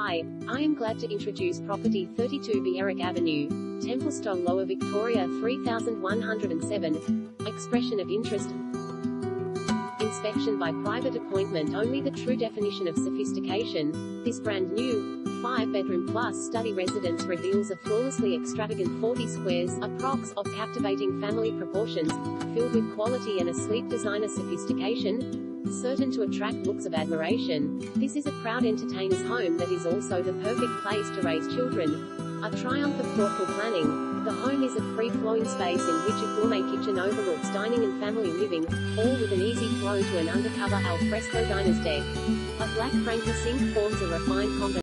Hi, I am glad to introduce property 32B Eric Avenue, Templestowe, Lower Victoria 3107. Expression of interest. Inspection by private appointment only the true definition of sophistication. This brand new, 5-bedroom plus study residence reveals a flawlessly extravagant 40 squares, approx, of captivating family proportions, filled with quality and a sleek designer sophistication, certain to attract looks of admiration. This is a proud entertainer's home that is also the perfect place to raise children. A triumph of thoughtful planning, the home is a free-flowing space in which a gourmet kitchen overlooks dining and family living, all with an easy flow to an undercover al fresco diner's deck. A black Franke sink forms a refined combination